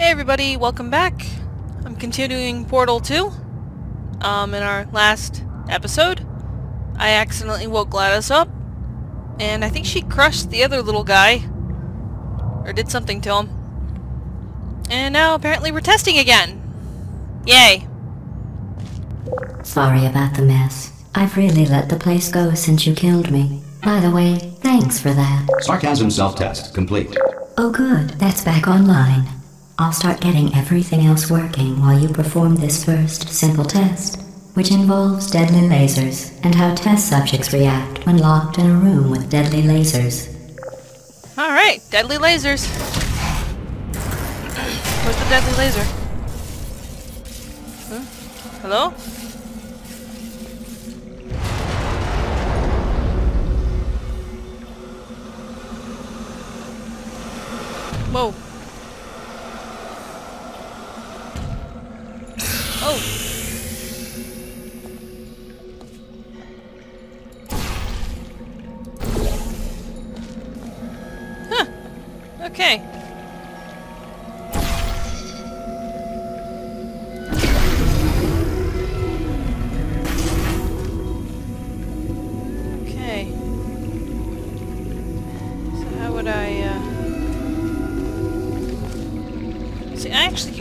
Hey everybody, welcome back. I'm continuing Portal 2. Um, in our last episode, I accidentally woke GLaDOS up, and I think she crushed the other little guy, or did something to him. And now apparently we're testing again. Yay. Sorry about the mess. I've really let the place go since you killed me. By the way, thanks for that. Sarcasm self-test complete. Oh good, that's back online. I'll start getting everything else working while you perform this first simple test, which involves deadly lasers and how test subjects react when locked in a room with deadly lasers. Alright, deadly lasers. Where's the deadly laser? Huh? Hello? Whoa.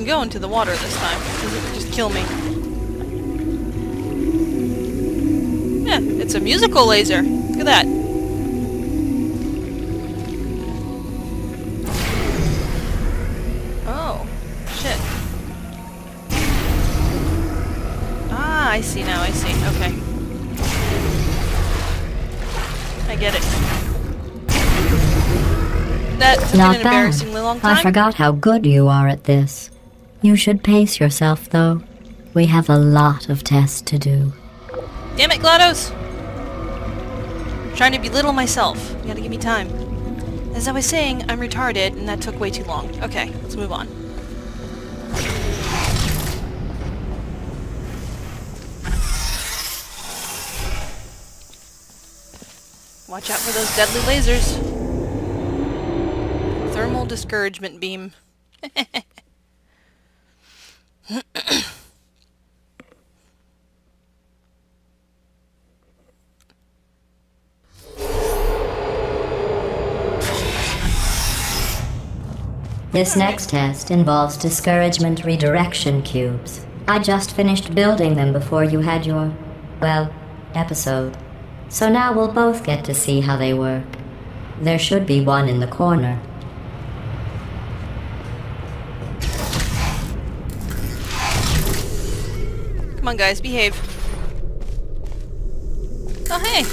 Go into the water this time. Because it would just kill me. Yeah, it's a musical laser. Look at that. Oh, shit. Ah, I see now, I see. Okay. I get it. That Not an bad. embarrassingly long time. I forgot how good you are at this. You should pace yourself, though. We have a lot of tests to do. Damn it, GLaDOS! I'm trying to belittle myself. You gotta give me time. As I was saying, I'm retarded, and that took way too long. Okay, let's move on. Watch out for those deadly lasers. Thermal discouragement beam. This next test involves discouragement redirection cubes. I just finished building them before you had your, well, episode. So now we'll both get to see how they work. There should be one in the corner. Come on, guys, behave. Oh, hey!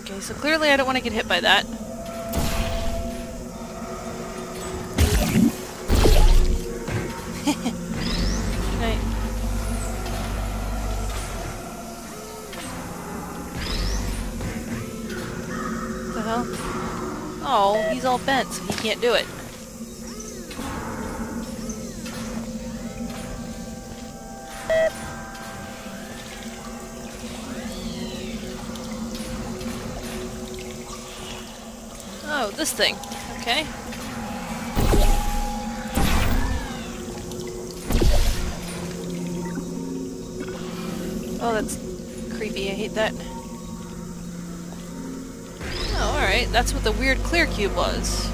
Okay, so clearly I don't want to get hit by that. The hell? Oh, he's all bent, so he can't do it. Thing. Okay. Oh, that's creepy. I hate that. Oh, alright. That's what the weird clear cube was.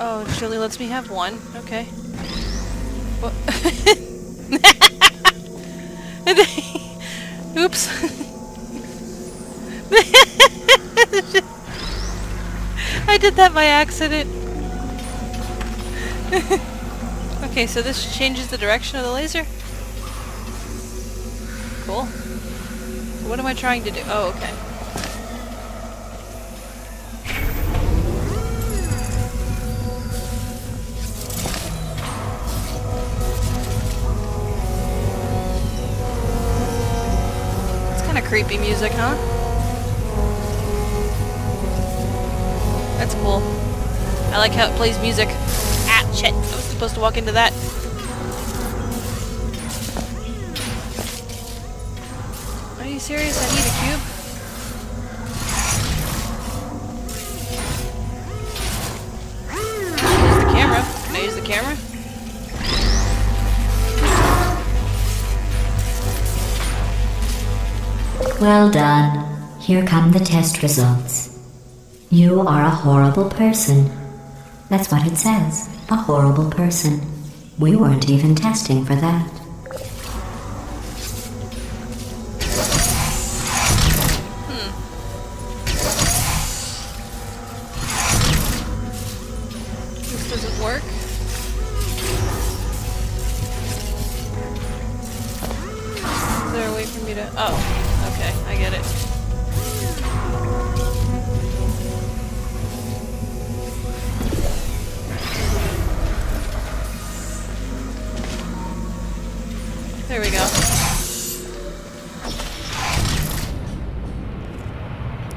Oh, she only lets me have one. Okay. Oops. I did that by accident. okay, so this changes the direction of the laser? Cool. What am I trying to do? Oh, okay. It's kind of creepy music, huh? I like how it plays music. Ah, shit. I was supposed to walk into that. Are you serious? I need a cube? camera? Well done. Here come the test results. You are a horrible person. That's what it says. A horrible person. We weren't even testing for that.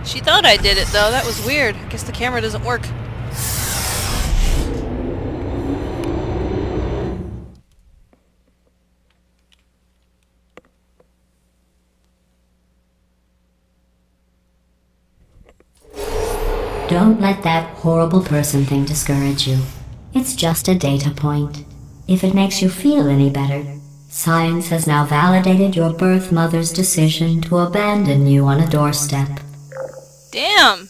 She thought I did it though, that was weird. I guess the camera doesn't work. Don't let that horrible person thing discourage you. It's just a data point. If it makes you feel any better, science has now validated your birth mother's decision to abandon you on a doorstep. Damn!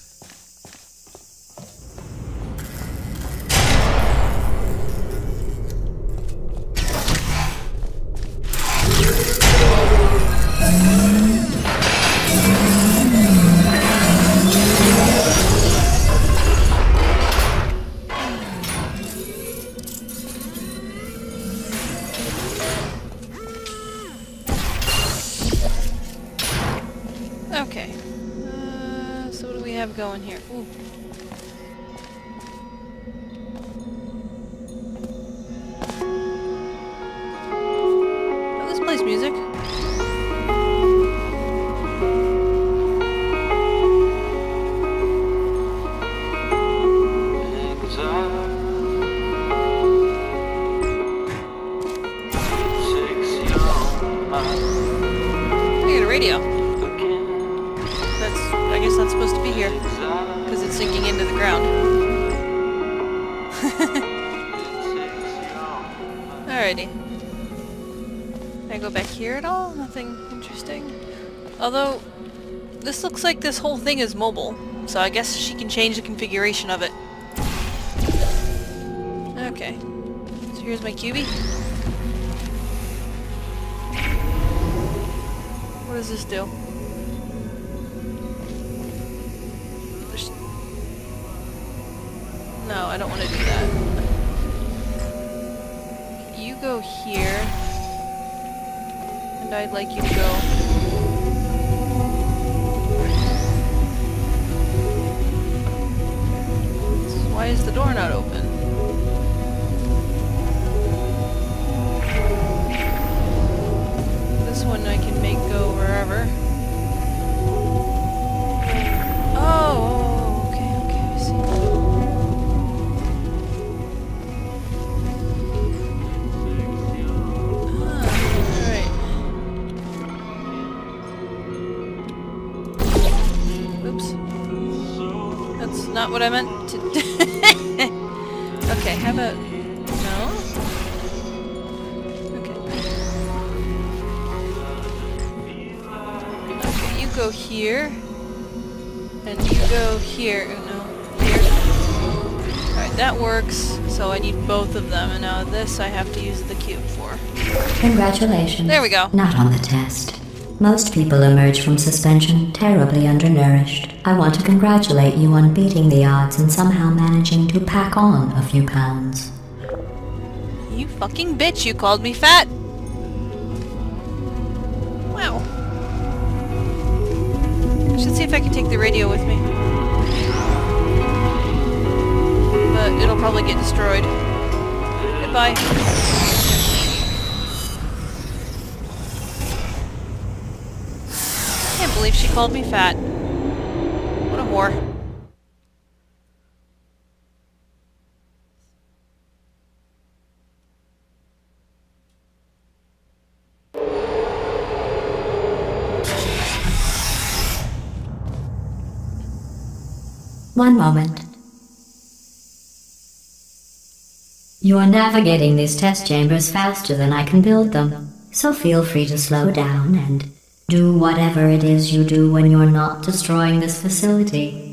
Okay. Uh, so what do we have going here? Ooh. Oh, this plays music. Looks like this whole thing is mobile. So I guess she can change the configuration of it. Okay. So here's my cubie. What does this do? There's- No, I don't want to do that. You go here. And I'd like you to go... Why is the door not open? This one I can make go wherever. Oh, okay, okay, see. Ah, alright. Oops. That's not what I meant to do. Go here. And you go here. Oh, no, here. Alright, that works. So I need both of them. And now this I have to use the cube for. Congratulations. There we go. Not on the test. Most people emerge from suspension terribly undernourished. I want to congratulate you on beating the odds and somehow managing to pack on a few pounds. You fucking bitch, you called me fat! I should see if I can take the radio with me. But it'll probably get destroyed. Goodbye. I can't believe she called me fat. What a whore. One moment. You're navigating these test chambers faster than I can build them, so feel free to slow down and do whatever it is you do when you're not destroying this facility.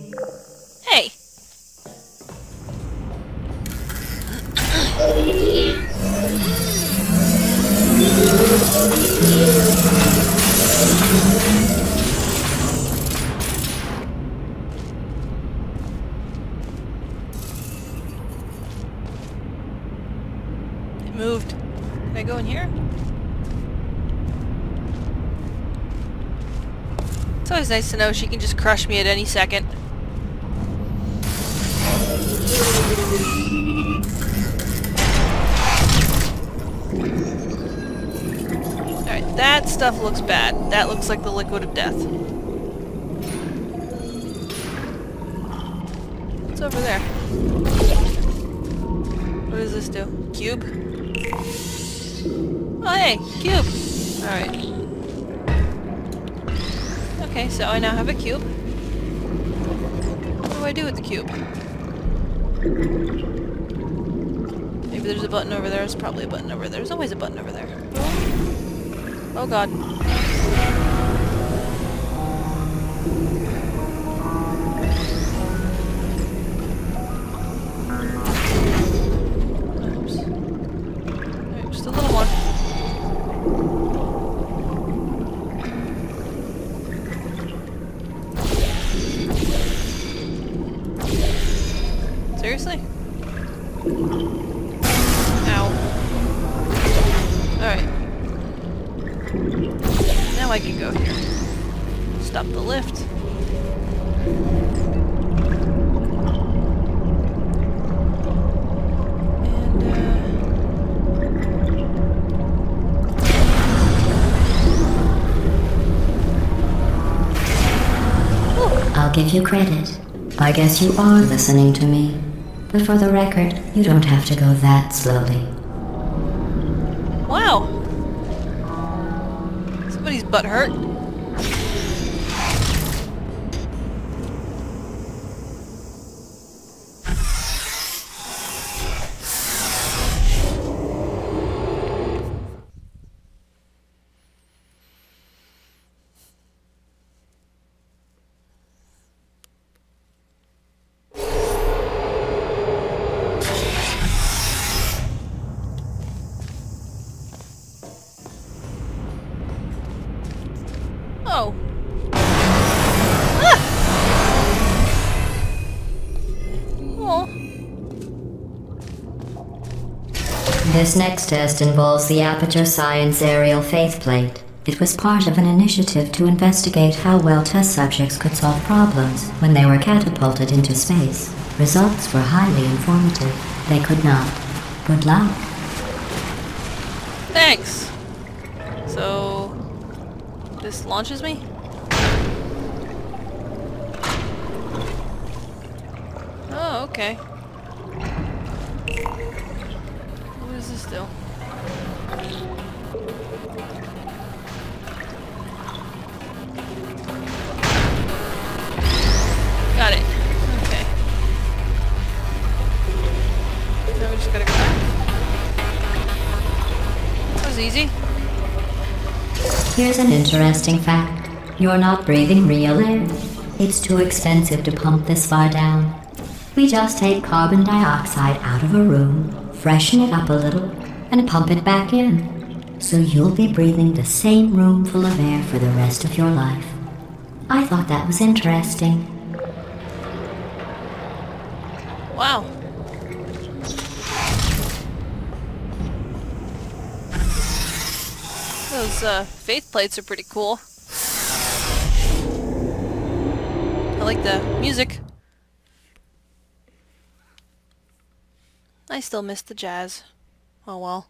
Nice to know she can just crush me at any second. Alright, that stuff looks bad. That looks like the liquid of death. What's over there? What does this do? Cube? Oh hey, cube! Alright. Okay, so I now have a cube. What do I do with the cube? Maybe there's a button over there. There's probably a button over there. There's always a button over there. Oh, oh god. Stop the lift. I'll give you credit. I guess you are listening to me. But for the record, you don't have to go that slowly. Wow! Somebody's butt hurt. Ah! Oh. This next test involves the Aperture Science Aerial Faithplate. It was part of an initiative to investigate how well test subjects could solve problems when they were catapulted into space. Results were highly informative. They could not. Good luck. Thanks. Launches me? Oh, okay. Interesting fact. You're not breathing real air. It's too expensive to pump this far down. We just take carbon dioxide out of a room, freshen it up a little, and pump it back in. So you'll be breathing the same room full of air for the rest of your life. I thought that was interesting. Wow. Those uh, faith plates are pretty cool. I like the music. I still miss the jazz. Oh well.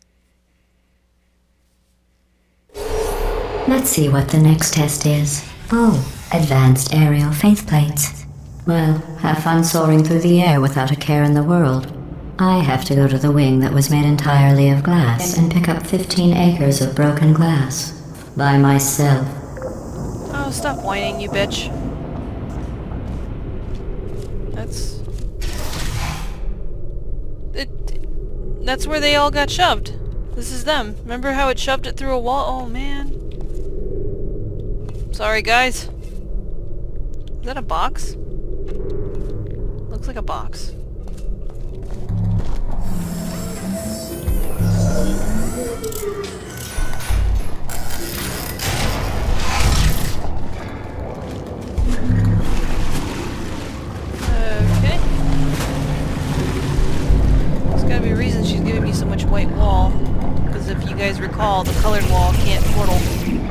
Let's see what the next test is. Oh, advanced aerial faith plates. Well, have fun soaring through the air without a care in the world. I have to go to the wing that was made entirely of glass and pick up 15 acres of broken glass. By myself. Oh, stop whining, you bitch. That's... It... that's where they all got shoved. This is them. Remember how it shoved it through a wall? Oh, man. Sorry, guys. Is that a box? Looks like a box. Okay, There's gotta be a reason she's giving me so much white wall. Because if you guys recall, the colored wall can't portal.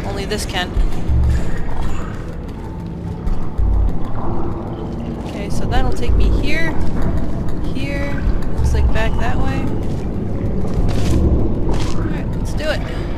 Only this can. Okay, so that'll take me here, here, looks like back that way. Let's do it.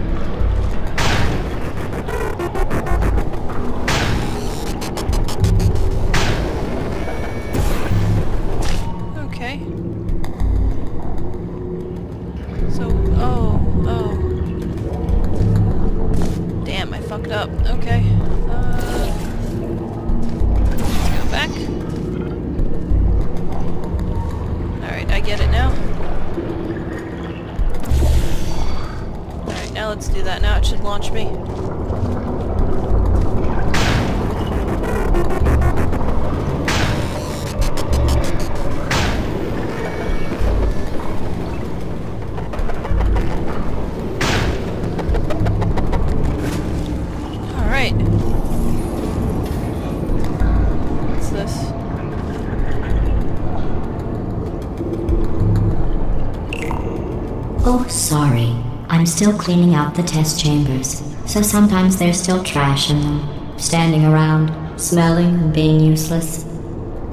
Still cleaning out the test chambers, so sometimes there's still trash in them, standing around, smelling and being useless.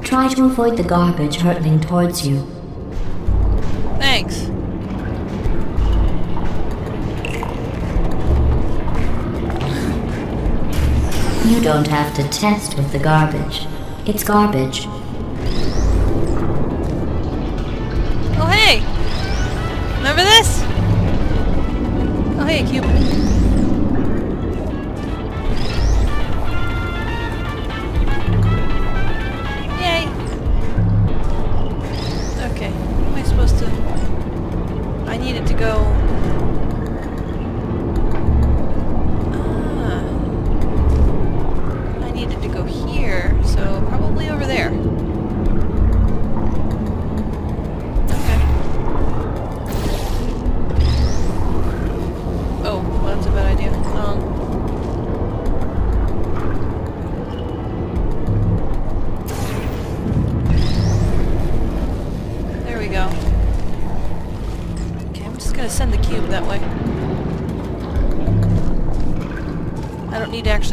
Try to avoid the garbage hurtling towards you. Thanks. You don't have to test with the garbage. It's garbage. Hey,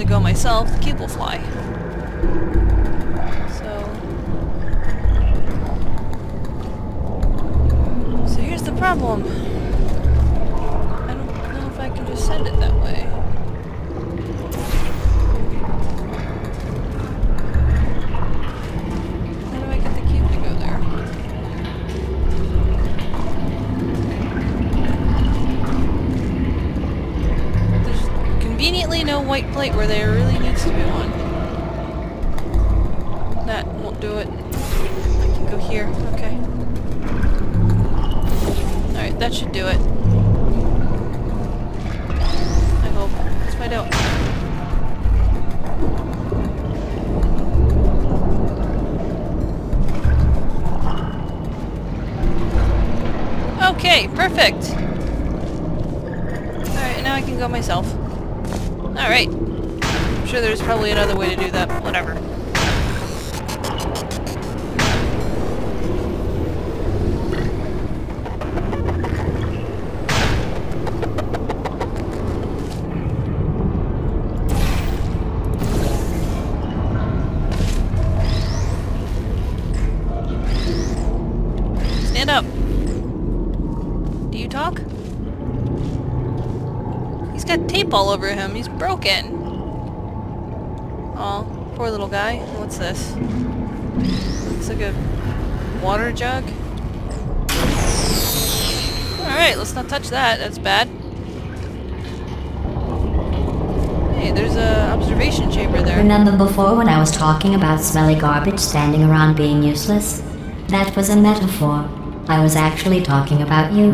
go myself, the cube will fly. So... So here's the problem. Plate where there really needs to be one. That won't do it. I can go here. Okay. Alright, that should do it. I hope. Let's find out. Okay, perfect. Alright, now I can go myself. Alright. Sure there's probably another way to do that, but whatever. Stand up. Do you talk? He's got tape all over him. He's broken. Poor little guy. What's this? Looks like a water jug. Alright, let's not touch that. That's bad. Hey, there's a observation chamber there. Remember before when I was talking about smelly garbage standing around being useless? That was a metaphor. I was actually talking about you.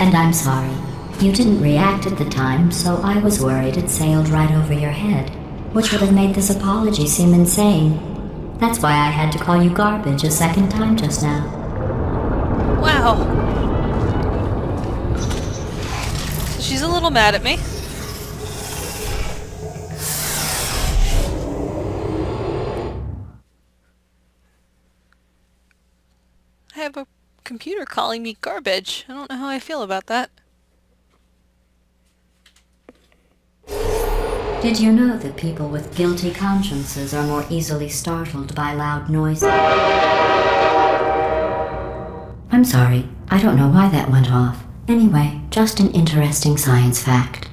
And I'm sorry. You didn't react at the time, so I was worried it sailed right over your head, which would have made this apology seem insane. That's why I had to call you garbage a second time just now. Wow. She's a little mad at me. I have a computer calling me garbage. I don't know how I feel about that. Did you know that people with guilty consciences are more easily startled by loud noises? I'm sorry, I don't know why that went off. Anyway, just an interesting science fact.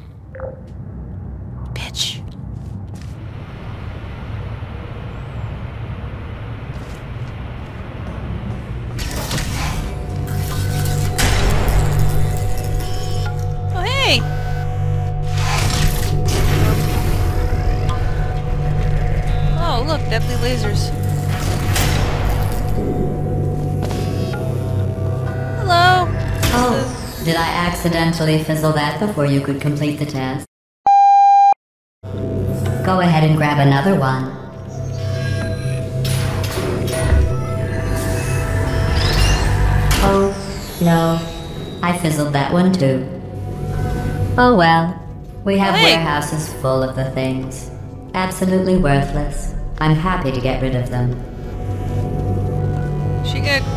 Accidentally fizzle that before you could complete the test? Go ahead and grab another one. Oh, no. I fizzled that one too. Oh well. We have Hey. warehouses full of the things. Absolutely worthless. I'm happy to get rid of them. She gonna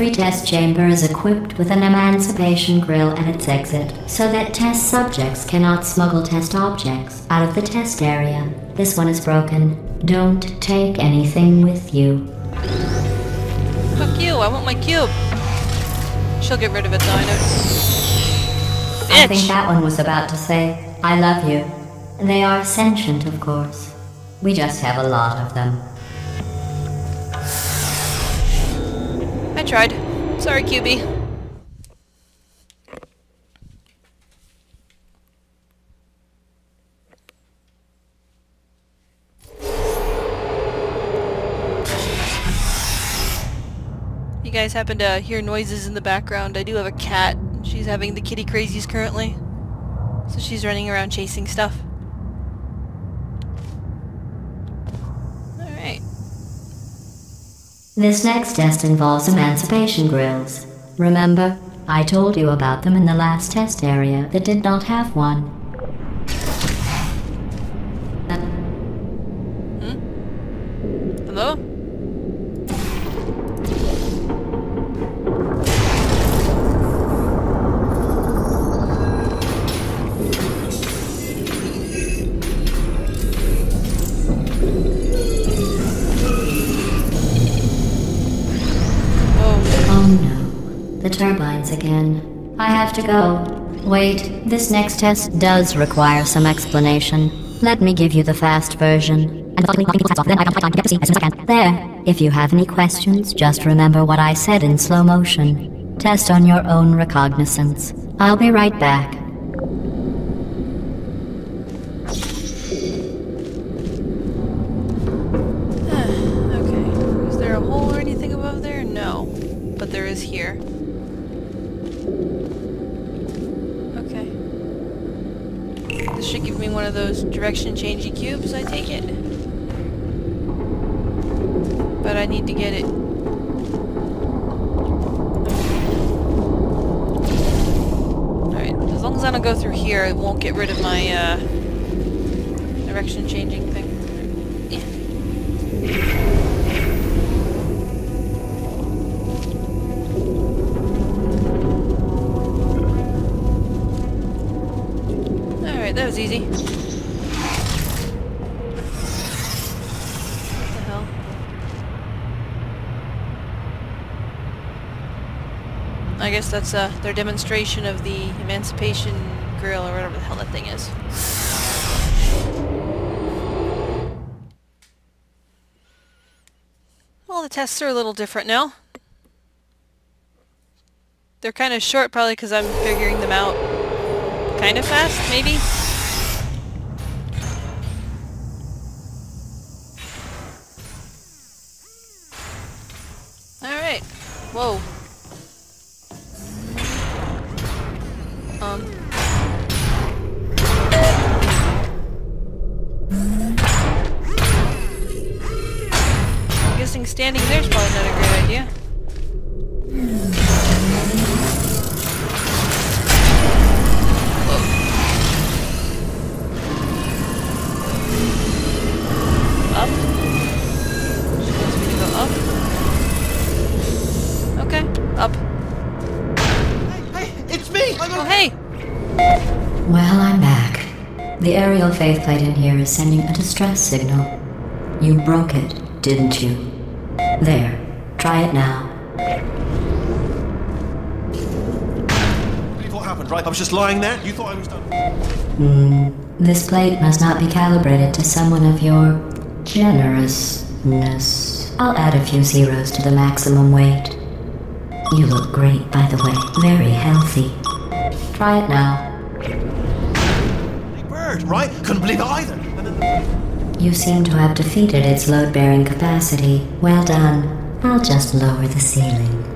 Every test chamber is equipped with an emancipation grill at its exit, so that test subjects cannot smuggle test objects out of the test area. This one is broken. Don't take anything with you. Fuck you, I want my cube. She'll get rid of it though, I know. I think that one was about to say, I love you. They are sentient, of course. We just have a lot of them. Tried. Sorry, cubie. You guys happen to hear noises in the background. I do have a cat. She's having the kitty crazies currently. So she's running around chasing stuff. Alright. This next test involves emancipation grills. Remember, I told you about them in the last test area that did not have one. To go. Wait, this next test does require some explanation. Let me give you the fast version. There. If you have any questions, just remember what I said in slow motion. Test on your own recognizance. I'll be right back. Direction changing cubes, I take it. But I need to get it. Alright, as long as I don't go through here, it won't get rid of my, uh, direction changing thing. Yeah. Alright, that was easy. I guess that's uh, their demonstration of the Emancipation Grill or whatever the hell that thing is. Well, the tests are a little different now. They're kind of short probably because I'm figuring them out kind of fast, maybe? Alright. Whoa. I'm guessing standing there's probably not a great idea. The aerial faith plate in here is sending a distress signal. You broke it, didn't you? There. Try it now. believe what happened, right? I was just lying there. You thought I was done. Hmm. This plate must not be calibrated to someone of your generousness. I'll add a few zeros to the maximum weight. You look great, by the way. Very healthy. Try it now. Bird, right? Couldn't believe it either. You seem to have defeated its load bearing capacity. Well done. I'll just lower the ceiling.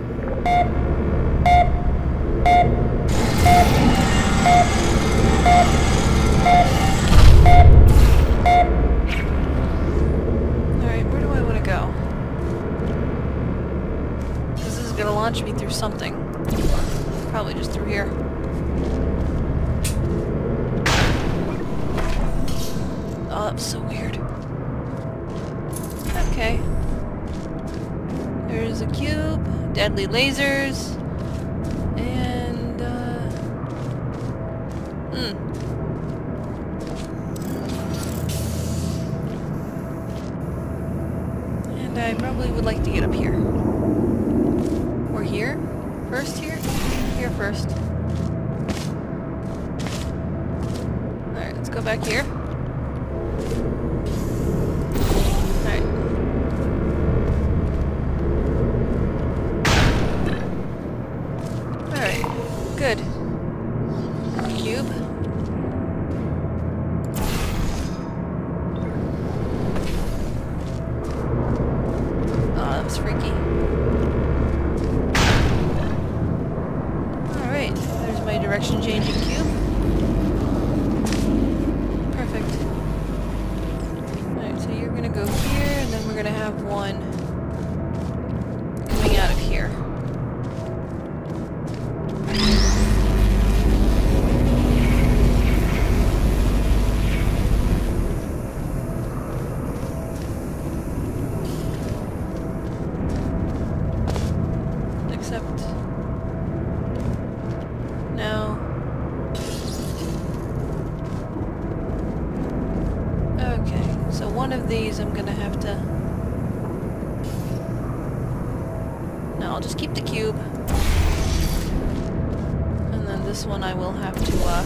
This one I will have to, uh...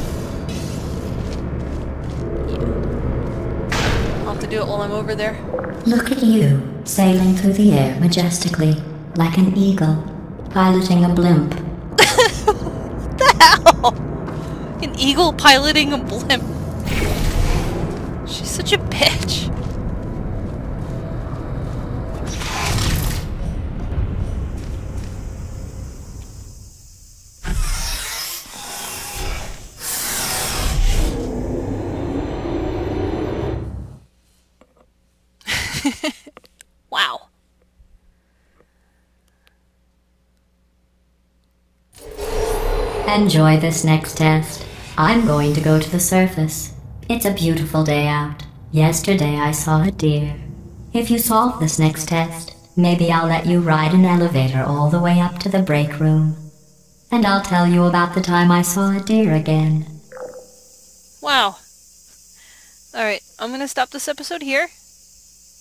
Yeah. I'll have to do it while I'm over there. Look at you, sailing through the air majestically, like an eagle, piloting a blimp. What the hell? An eagle piloting a blimp. She's such a bitch. Enjoy this next test. I'm going to go to the surface. It's a beautiful day out. Yesterday I saw a deer. If you solve this next test, maybe I'll let you ride an elevator all the way up to the break room. And I'll tell you about the time I saw a deer again. Wow. Alright, I'm gonna stop this episode here.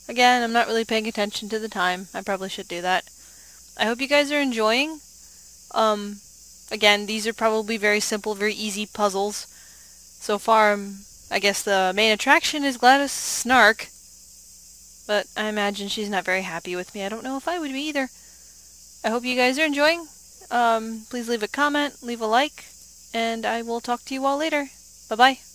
Again, I'm not really paying attention to the time. I probably should do that. I hope you guys are enjoying. Um, again, these are probably very simple, very easy puzzles. So far, um, I guess the main attraction is GLaDOS Snark. But I imagine she's not very happy with me. I don't know if I would be either. I hope you guys are enjoying. Um, please leave a comment, leave a like, and I will talk to you all later. Bye-bye.